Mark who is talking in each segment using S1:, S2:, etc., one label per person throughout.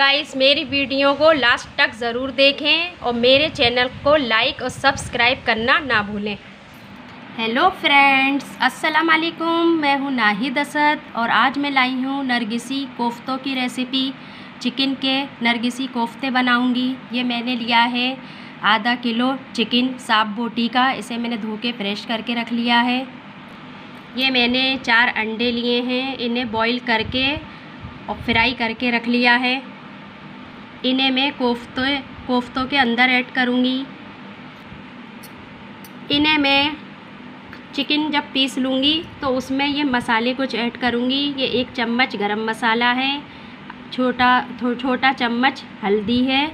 S1: Guys मेरी video को last तक ज़रूर देखें और मेरे चैनल को लाइक और सब्सक्राइब करना ना भूलें। हेलो फ्रेंड्स अस्सलाम वालेकुम मैं हूँ नाहिद असद और आज मैं लाई हूँ नरगिसी कोफ्तों की रेसिपी चिकन के नरगिसी कोफ्ते बनाऊँगी। ये मैंने लिया है आधा किलो चिकन साफ़ बोटी का। इसे मैंने धो के फ्रेश करके रख लिया है। ये मैंने चार अंडे लिए हैं। इन्हें बॉईल करके और फ्राई करके रख लिया है। इन्हें मैं कोफ्ते, कोफ्तों के अंदर ऐड करूँगी। इन्हें मैं चिकन जब पीस लूँगी तो उसमें ये मसाले कुछ ऐड करूँगी। ये एक चम्मच गरम मसाला है, छोटा छोटा चम्मच हल्दी है,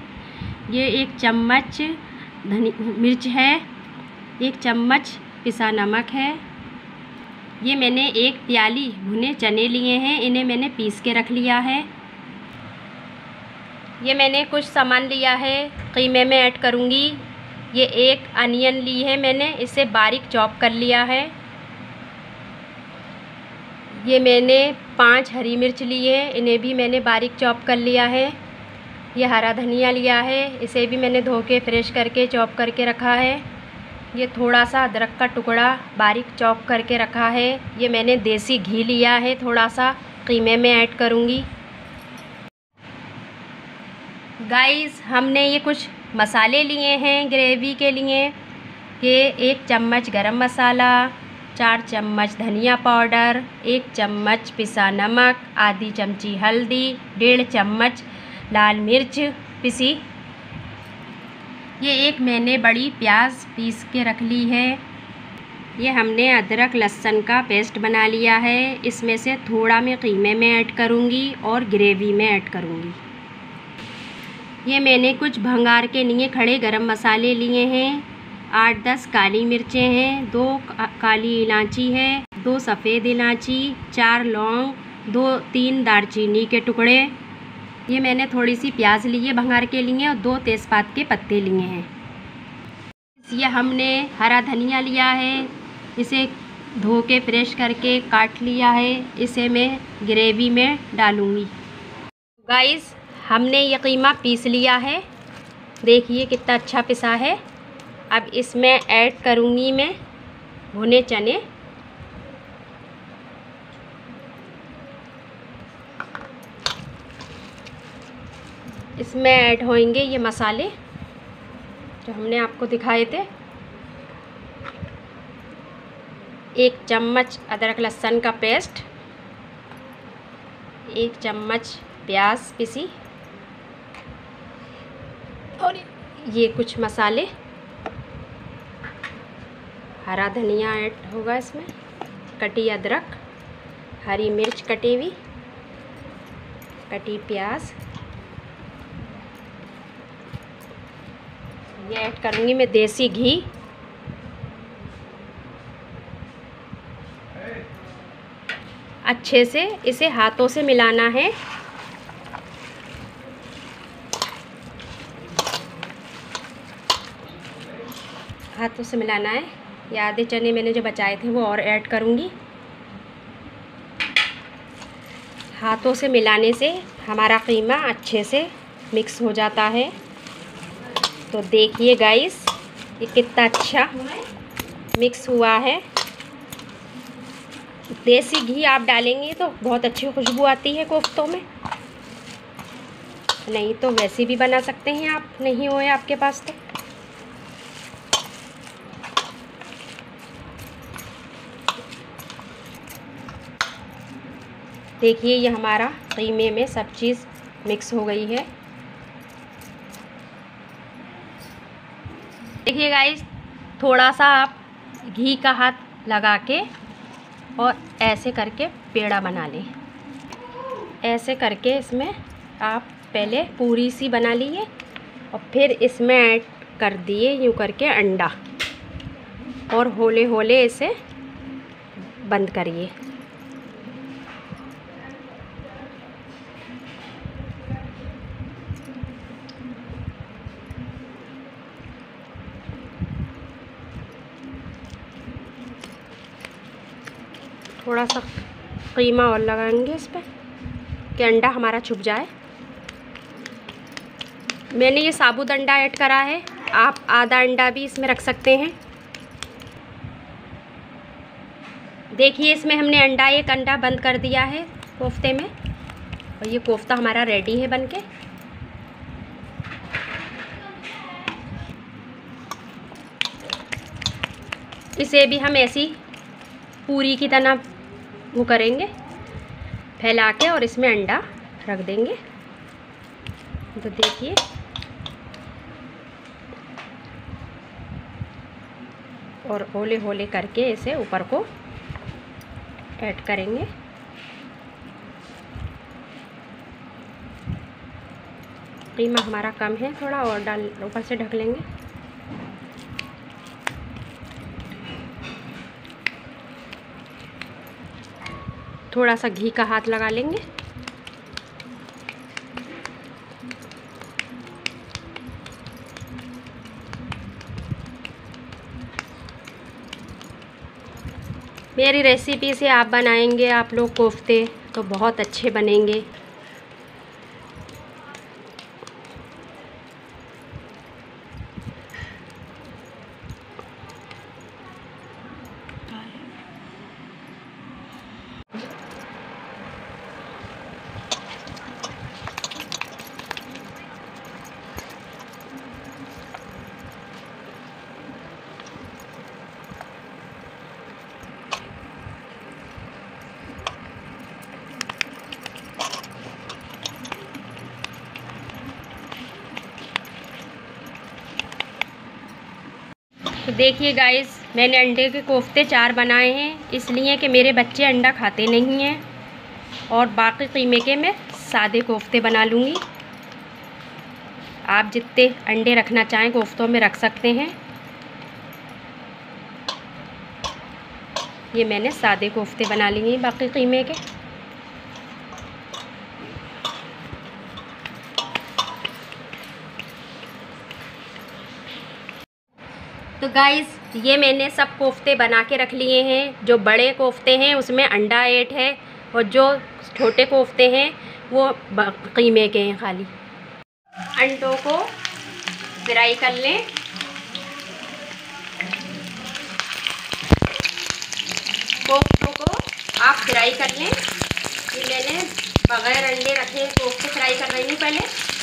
S1: ये एक चम्मच धनी, मिर्च है, एक चम्मच पिसा नमक है। ये मैंने एक प्याली भुने चने लिए हैं, इन्हें मैंने पीस के रख लिया है। ये मैंने कुछ सामान लिया है, कीमे में ऐड करूँगी। ये एक अनियन ली है मैंने, इसे बारीक चॉप कर लिया है। ये मैंने पाँच हरी मिर्च ली है, इन्हें भी मैंने बारीक चॉप कर लिया है। ये हरा धनिया लिया है, इसे भी मैंने धो के फ्रेश करके चॉप करके रखा है। ये थोड़ा सा अदरक का टुकड़ा बारीक चॉप करके रखा है। ये मैंने देसी घी लिया है थोड़ा सा कीमे में ऐड करूँगी। गाइस हमने ये कुछ मसाले लिए हैं ग्रेवी के लिए। ये एक चम्मच गरम मसाला, चार चम्मच धनिया पाउडर, एक चम्मच पिसा नमक, आधी चमची हल्दी, डेढ़ चम्मच लाल मिर्च पिसी। ये एक मैंने बड़ी प्याज पीस के रख ली है। ये हमने अदरक लहसन का पेस्ट बना लिया है। इसमें से थोड़ा मैं कीमे में ऐड करूँगी और ग्रेवी में ऐड करूँगी। ये मैंने कुछ भंगार के लिए खड़े गरम मसाले लिए हैं। आठ दस काली मिर्चें हैं, दो काली इलायची है, दो सफ़ेद इलायची, चार लौंग, दो, तीन दालचीनी के टुकड़े। ये मैंने थोड़ी सी प्याज ली है भंगार के लिए और दो तेज़पात के पत्ते लिए हैं। ये हमने हरा धनिया लिया है, इसे धो के फ्रेश करके काट लिया है, इसे मैं ग्रेवी में डालूँगी। गाइस हमने ये कीमा पीस लिया है। देखिए कितना अच्छा पिसा है। अब इसमें ऐड करूँगी मैं भुने चने। इसमें ऐड होंगे ये मसाले, जो हमने आपको दिखाए थे। एक चम्मच अदरक लहसुन का पेस्ट, एक चम्मच प्याज पिसी। और ये कुछ मसाले। हरा धनिया ऐड होगा इसमें। कटी अदरक, हरी मिर्च कटी हुई, कटी प्याज। ये ऐड करूँगी मैं देसी घी। अच्छे से इसे हाथों से मिलाना है। हाथों से मिलाना है। ये आधे चने मैंने जो बचाए थे वो और ऐड करूँगी। हाथों से मिलाने से हमारा कीमा अच्छे से मिक्स हो जाता है। तो देखिए गाइस ये कितना अच्छा मिक्स हुआ है। देसी घी आप डालेंगे तो बहुत अच्छी खुशबू आती है कोफ्तों में। नहीं तो वैसे भी बना सकते हैं आप, नहीं हो आपके पास तो। देखिए, ये हमारा कीमे में सब चीज़ मिक्स हो गई है। देखिए गाइस थोड़ा सा आप घी का हाथ लगा के और ऐसे करके पेड़ा बना लें। ऐसे करके इसमें आप पहले पूरी सी बना लिए और फिर इसमें ऐड कर दिए यूँ करके अंडा। और होले होले इसे बंद करिए। थोड़ा सा कीमा और लगाएँगे इस पर कि अंडा हमारा छुप जाए। मैंने ये साबुत अंडा ऐड करा है, आप आधा अंडा भी इसमें रख सकते हैं। देखिए, इसमें हमने अंडा, एक अंडा बंद कर दिया है कोफ्ते में, और ये कोफ्ता हमारा रेडी है बनके। इसे भी हम ऐसी पूरी की तरह वो करेंगे। फैला के और इसमें अंडा रख देंगे। तो देखिए। और होले होले करके इसे ऊपर को ऐड करेंगे। कीमा हमारा कम है, थोड़ा और डाल, ऊपर से ढक लेंगे। थोड़ा सा घी का हाथ लगा लेंगे। मेरी रेसिपी से आप बनाएँगे, आप लोग कोफ्ते तो बहुत अच्छे बनेंगे। देखिए गाइस मैंने अंडे के कोफ्ते चार बनाए हैं, इसलिए कि मेरे बच्चे अंडा खाते नहीं हैं और बाकी कीमे के मैं सादे कोफ्ते बना लूँगी। आप जितने अंडे रखना चाहें कोफ्तों में रख सकते हैं। ये मैंने सादे कोफ्ते बना लिए बाकी कीमे के। तो गाइस ये मैंने सब कोफ्ते बना के रख लिए हैं। जो बड़े कोफ्ते हैं, उसमें अंडा एट है और जो छोटे कोफ्ते हैं, वो कीमे के हैं खाली। अंडों को फ्राई कर लें। कोफ्तों को आप फ्राई कर लें। मैंने बग़ैर अंडे रखे कोफ्ते फ्राई कर रही हूँ पहले।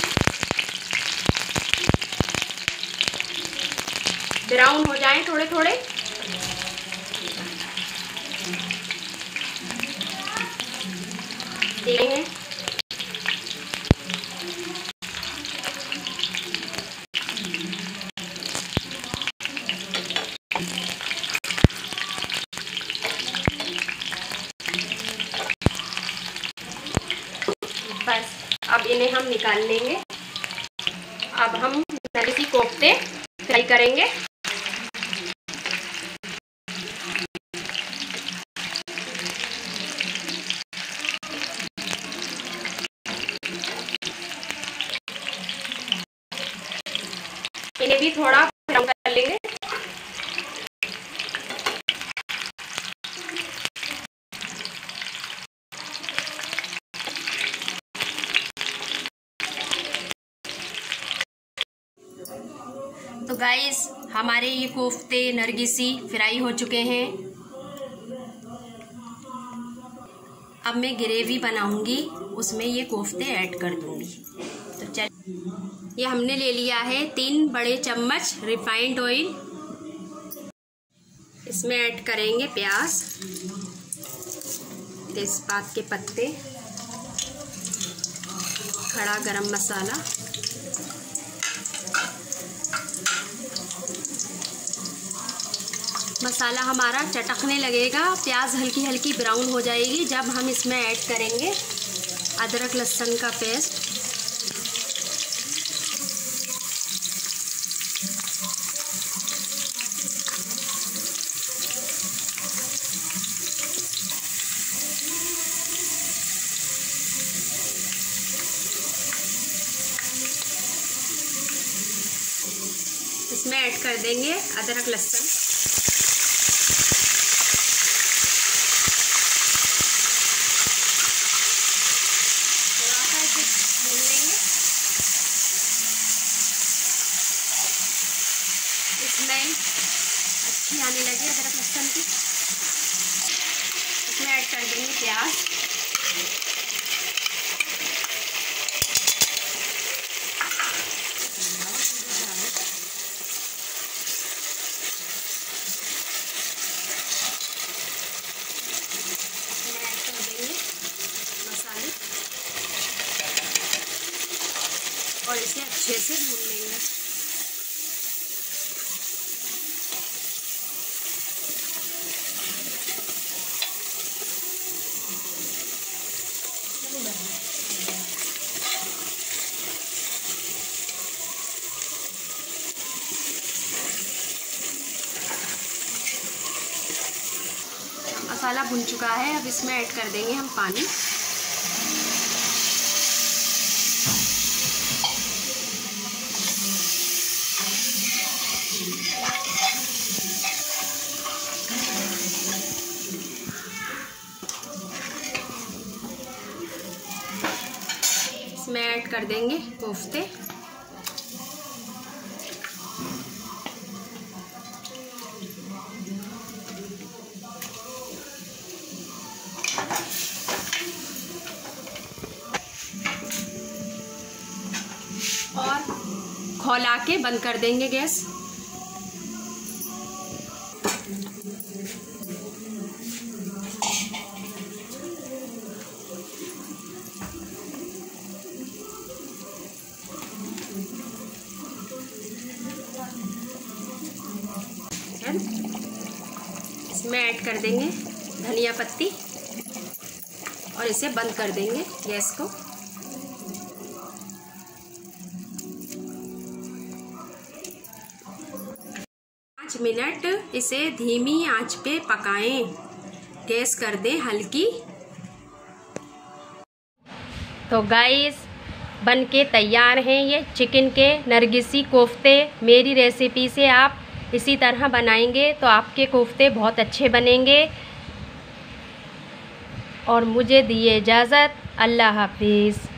S1: ब्राउन हो जाएँ थोड़े थोड़े देखेंगे। बस, अब इन्हें हम निकाल लेंगे। अब हम नरसी कोफ्ते फ्राई करेंगे। भी थोड़ा कर लेंगे। तो गाइस हमारे ये कोफ्ते नरगिसी फ्राई हो चुके हैं। अब मैं ग्रेवी बनाऊँगी, उसमें ये कोफ्ते ऐड कर दूँगी। ये हमने ले लिया है तीन बड़े चम्मच रिफाइंड ऑयल। इसमें ऐड करेंगे प्याज, तेज़पात के पत्ते, खड़ा गरम मसाला। मसाला हमारा चटकने लगेगा, प्याज हल्की हल्की ब्राउन हो जाएगी जब हम इसमें ऐड करेंगे अदरक लहसुन का पेस्ट। इसमें ऐड कर देंगे अदरक लहसुन। भून लेंगे। इसमें अच्छी आने लगी अदरक लहसुन की। इसमें ऐड कर देंगे प्याज। इसे अच्छे से भून लेंगे मसाला भुन चुका है। अब इसमें ऐड कर देंगे हम पानी। ऐड कर देंगे कोफ्ते। और खोला के बंद कर देंगे गैस। इसमें ऐड कर देंगे धनिया पत्ती और इसे बंद कर देंगे गैस को। पाँच मिनट इसे धीमी आँच पे पकाएँ। गैस कर दें हल्की। तो गाइस बन के तैयार हैं ये चिकन के नरगिसी कोफ्ते। मेरी रेसिपी से आप इसी तरह बनाएँगे तो आपके कोफ्ते बहुत अच्छे बनेंगे। और मुझे दिए इजाज़त। अल्लाह हाफिज़।